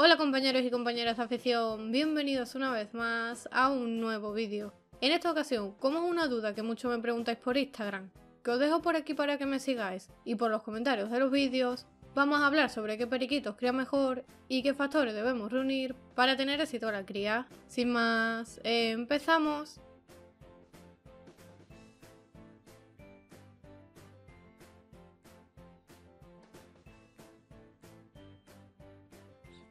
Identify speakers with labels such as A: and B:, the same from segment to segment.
A: Hola compañeros y compañeras de afición, bienvenidos una vez más a un nuevo vídeo. En esta ocasión, como es una duda que mucho me preguntáis por Instagram, que os dejo por aquí para que me sigáis, y por los comentarios de los vídeos, vamos a hablar sobre qué periquitos cría mejor y qué factores debemos reunir para tener éxito a la cría. Sin más, empezamos.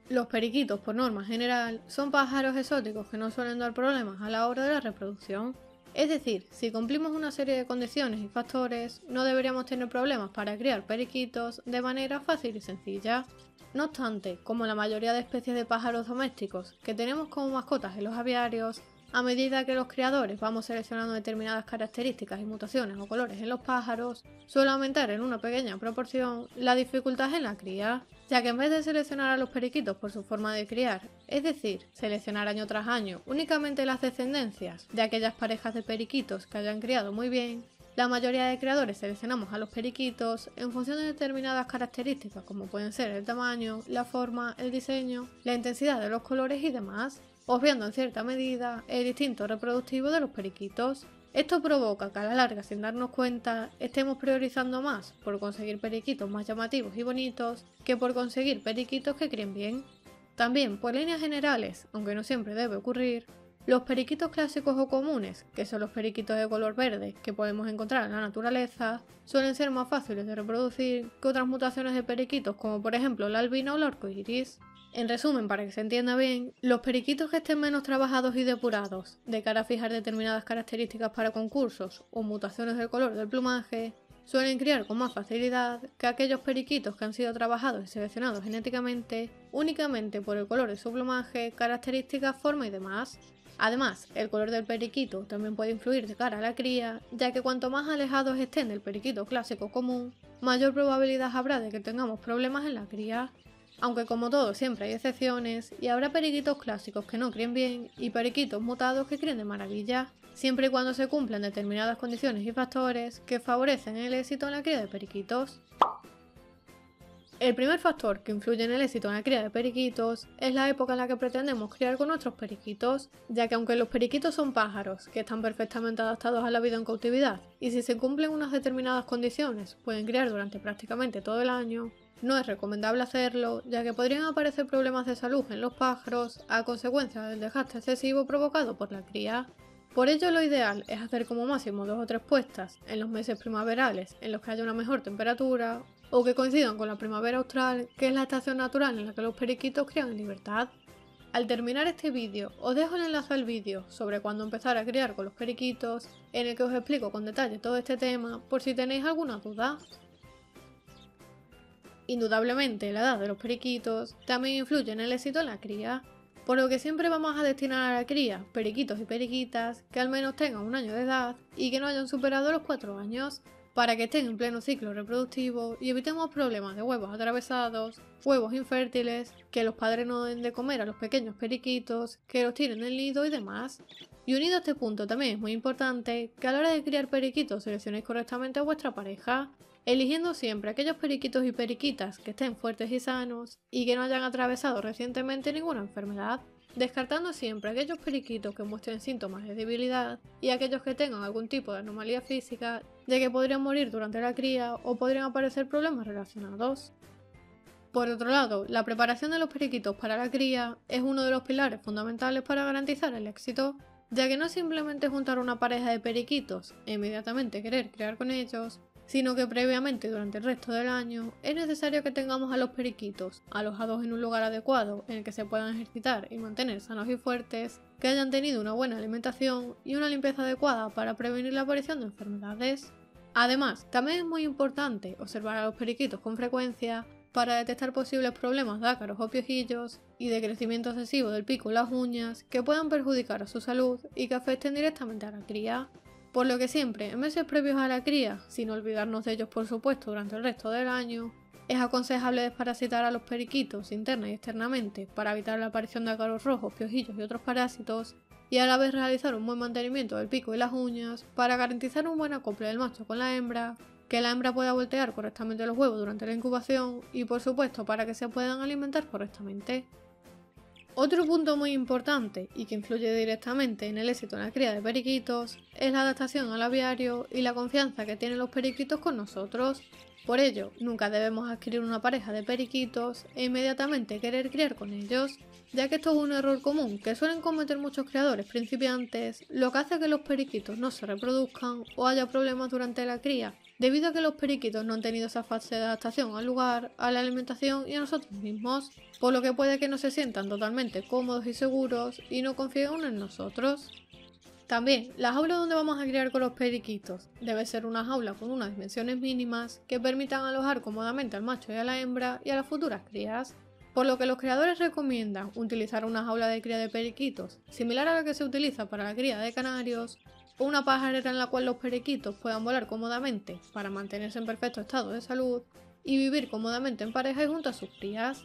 A: Los periquitos, por norma general, son pájaros exóticos que no suelen dar problemas a la hora de la reproducción. Es decir, si cumplimos una serie de condiciones y factores, no deberíamos tener problemas para criar periquitos de manera fácil y sencilla. No obstante, como la mayoría de especies de pájaros domésticos que tenemos como mascotas en los aviarios, a medida que los criadores vamos seleccionando determinadas características y mutaciones o colores en los pájaros, suele aumentar en una pequeña proporción la dificultad en la cría, ya que en vez de seleccionar a los periquitos por su forma de criar, es decir, seleccionar año tras año únicamente las descendencias de aquellas parejas de periquitos que hayan criado muy bien, la mayoría de creadores seleccionamos a los periquitos en función de determinadas características como pueden ser el tamaño, la forma, el diseño, la intensidad de los colores y demás, obviando en cierta medida el instinto reproductivo de los periquitos. Esto provoca que a la larga, sin darnos cuenta, estemos priorizando más por conseguir periquitos más llamativos y bonitos que por conseguir periquitos que críen bien. También, por líneas generales, aunque no siempre debe ocurrir, los periquitos clásicos o comunes, que son los periquitos de color verde que podemos encontrar en la naturaleza, suelen ser más fáciles de reproducir que otras mutaciones de periquitos como por ejemplo el albino o el arcoiris. En resumen, para que se entienda bien, los periquitos que estén menos trabajados y depurados, de cara a fijar determinadas características para concursos o mutaciones del color del plumaje, suelen criar con más facilidad que aquellos periquitos que han sido trabajados y seleccionados genéticamente únicamente por el color de su plumaje, características, forma y demás. Además, el color del periquito también puede influir de cara a la cría, ya que cuanto más alejados estén del periquito clásico común, mayor probabilidad habrá de que tengamos problemas en la cría. Aunque como todo siempre hay excepciones y habrá periquitos clásicos que no críen bien y periquitos mutados que críen de maravilla, siempre y cuando se cumplan determinadas condiciones y factores que favorecen el éxito en la cría de periquitos. El primer factor que influye en el éxito en la cría de periquitos es la época en la que pretendemos criar con nuestros periquitos, ya que aunque los periquitos son pájaros que están perfectamente adaptados a la vida en cautividad y si se cumplen unas determinadas condiciones pueden criar durante prácticamente todo el año, no es recomendable hacerlo, ya que podrían aparecer problemas de salud en los pájaros a consecuencia del desgaste excesivo provocado por la cría. Por ello lo ideal es hacer como máximo dos o tres puestas en los meses primaverales en los que haya una mejor temperatura o que coincidan con la primavera austral, que es la estación natural en la que los periquitos crían en libertad. Al terminar este vídeo os dejo el enlace al vídeo sobre cuándo empezar a criar con los periquitos, en el que os explico con detalle todo este tema por si tenéis alguna duda. Indudablemente, la edad de los periquitos también influye en el éxito en la cría, por lo que siempre vamos a destinar a la cría periquitos y periquitas que al menos tengan un año de edad y que no hayan superado los 4 años, para que estén en pleno ciclo reproductivo y evitemos problemas de huevos atravesados, huevos infértiles, que los padres no den de comer a los pequeños periquitos, que los tiren del nido y demás. Y unido a este punto también es muy importante que a la hora de criar periquitos seleccionéis correctamente a vuestra pareja, eligiendo siempre aquellos periquitos y periquitas que estén fuertes y sanos y que no hayan atravesado recientemente ninguna enfermedad, descartando siempre aquellos periquitos que muestren síntomas de debilidad y aquellos que tengan algún tipo de anomalía física, ya que podrían morir durante la cría o podrían aparecer problemas relacionados. Por otro lado, la preparación de los periquitos para la cría es uno de los pilares fundamentales para garantizar el éxito, ya que no simplemente juntar una pareja de periquitos e inmediatamente querer criar con ellos, sino que previamente durante el resto del año es necesario que tengamos a los periquitos alojados en un lugar adecuado en el que se puedan ejercitar y mantener sanos y fuertes, que hayan tenido una buena alimentación y una limpieza adecuada para prevenir la aparición de enfermedades. Además, también es muy importante observar a los periquitos con frecuencia para detectar posibles problemas de ácaros o piojillos y de crecimiento excesivo del pico y las uñas que puedan perjudicar a su salud y que afecten directamente a la cría. Por lo que siempre, en meses previos a la cría, sin olvidarnos de ellos por supuesto durante el resto del año, es aconsejable desparasitar a los periquitos interna y externamente para evitar la aparición de ácaros rojos, piojillos y otros parásitos, y a la vez realizar un buen mantenimiento del pico y las uñas para garantizar un buen acople del macho con la hembra, que la hembra pueda voltear correctamente los huevos durante la incubación y por supuesto para que se puedan alimentar correctamente. Otro punto muy importante y que influye directamente en el éxito en la cría de periquitos es la adaptación al aviario y la confianza que tienen los periquitos con nosotros. Por ello, nunca debemos adquirir una pareja de periquitos e inmediatamente querer criar con ellos, ya que esto es un error común que suelen cometer muchos creadores principiantes, lo que hace que los periquitos no se reproduzcan o haya problemas durante la cría, debido a que los periquitos no han tenido esa fase de adaptación al lugar, a la alimentación y a nosotros mismos, por lo que puede que no se sientan totalmente cómodos y seguros y no confíen en nosotros. También, la jaula donde vamos a criar con los periquitos debe ser una jaula con unas dimensiones mínimas que permitan alojar cómodamente al macho y a la hembra y a las futuras crías, por lo que los creadores recomiendan utilizar una jaula de cría de periquitos similar a la que se utiliza para la cría de canarios una pajarera en la cual los periquitos puedan volar cómodamente para mantenerse en perfecto estado de salud y vivir cómodamente en pareja y junto a sus crías.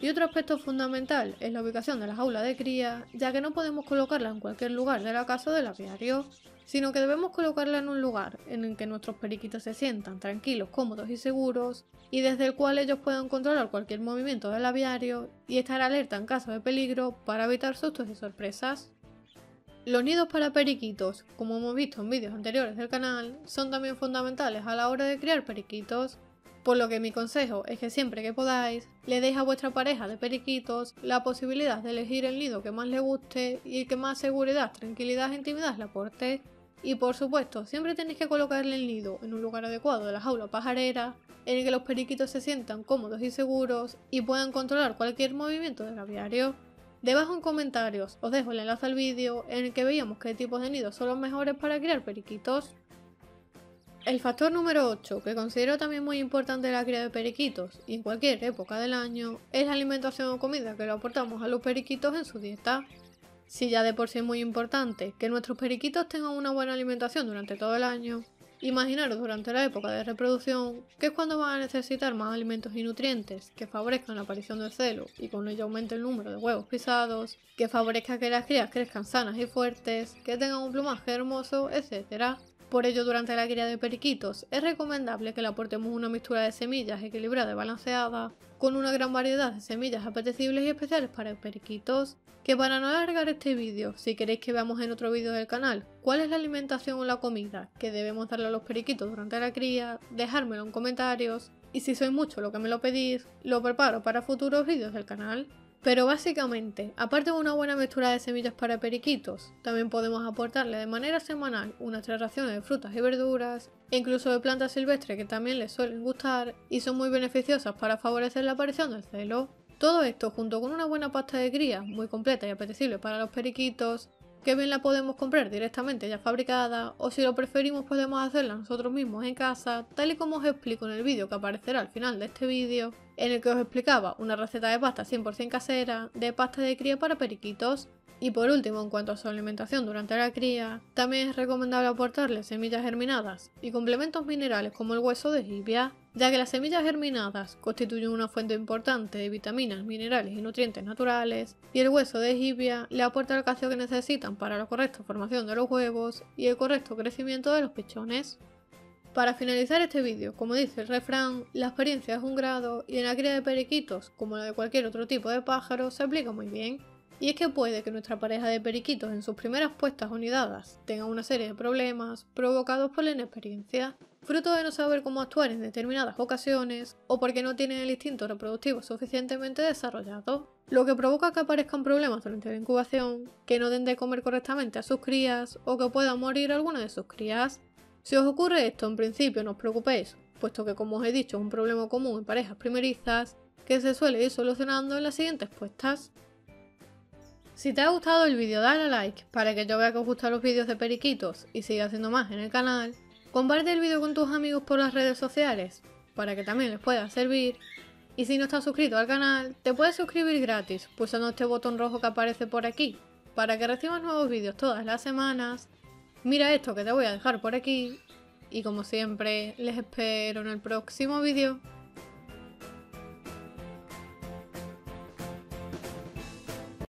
A: Y otro aspecto fundamental es la ubicación de la jaula de cría, ya que no podemos colocarla en cualquier lugar de la casa del aviario, sino que debemos colocarla en un lugar en el que nuestros periquitos se sientan tranquilos, cómodos y seguros, y desde el cual ellos puedan controlar cualquier movimiento del aviario y estar alerta en caso de peligro para evitar sustos y sorpresas. Los nidos para periquitos, como hemos visto en vídeos anteriores del canal, son también fundamentales a la hora de criar periquitos, por lo que mi consejo es que siempre que podáis, le deis a vuestra pareja de periquitos la posibilidad de elegir el nido que más le guste y que más seguridad, tranquilidad e intimidad le aporte. Y por supuesto, siempre tenéis que colocarle el nido en un lugar adecuado de la jaula pajarera, en el que los periquitos se sientan cómodos y seguros y puedan controlar cualquier movimiento del aviario. Debajo en comentarios os dejo el enlace al vídeo en el que veíamos qué tipos de nidos son los mejores para criar periquitos. El factor número 8, que considero también muy importante en la cría de periquitos y en cualquier época del año, es la alimentación o comida que le aportamos a los periquitos en su dieta. Si ya de por sí es muy importante que nuestros periquitos tengan una buena alimentación durante todo el año, imaginaros durante la época de reproducción, que es cuando van a necesitar más alimentos y nutrientes que favorezcan la aparición del celo y con ello aumente el número de huevos pisados, que favorezca que las crías crezcan sanas y fuertes, que tengan un plumaje hermoso, etc. Por ello, durante la cría de periquitos, es recomendable que le aportemos una mixtura de semillas equilibrada y balanceada, con una gran variedad de semillas apetecibles y especiales para periquitos. Que para no alargar este vídeo, si queréis que veamos en otro vídeo del canal cuál es la alimentación o la comida que debemos darle a los periquitos durante la cría, dejármelo en comentarios, y si sois mucho lo que me lo pedís, lo preparo para futuros vídeos del canal. Pero básicamente, aparte de una buena mezcla de semillas para periquitos, también podemos aportarle de manera semanal unas tres raciones de frutas y verduras, e incluso de plantas silvestres que también les suelen gustar y son muy beneficiosas para favorecer la aparición del celo. Todo esto junto con una buena pasta de cría, muy completa y apetecible para los periquitos, que bien la podemos comprar directamente ya fabricada o si lo preferimos podemos hacerla nosotros mismos en casa, tal y como os explico en el vídeo que aparecerá al final de este vídeo, en el que os explicaba una receta de pasta 100% casera de pasta de cría para periquitos. Y por último, en cuanto a su alimentación durante la cría, también es recomendable aportarle semillas germinadas y complementos minerales como el hueso de jibia, ya que las semillas germinadas constituyen una fuente importante de vitaminas, minerales y nutrientes naturales, y el hueso de jibia le aporta el calcio que necesitan para la correcta formación de los huevos y el correcto crecimiento de los pichones. Para finalizar este vídeo, como dice el refrán, la experiencia es un grado y en la cría de periquitos, como la de cualquier otro tipo de pájaro, se aplica muy bien. Y es que puede que nuestra pareja de periquitos en sus primeras puestas o nidadas tenga una serie de problemas provocados por la inexperiencia, fruto de no saber cómo actuar en determinadas ocasiones o porque no tienen el instinto reproductivo suficientemente desarrollado, lo que provoca que aparezcan problemas durante la incubación, que no den de comer correctamente a sus crías o que puedan morir alguna de sus crías. Si os ocurre esto, en principio no os preocupéis, puesto que como os he dicho es un problema común en parejas primerizas que se suele ir solucionando en las siguientes puestas. Si te ha gustado el vídeo dale a like para que yo vea que os gustan los vídeos de periquitos y siga haciendo más en el canal. Comparte el vídeo con tus amigos por las redes sociales para que también les pueda servir. Y si no estás suscrito al canal, te puedes suscribir gratis pulsando este botón rojo que aparece por aquí para que recibas nuevos vídeos todas las semanas Mira esto que te voy a dejar por aquí y como siempre les espero en el próximo vídeo.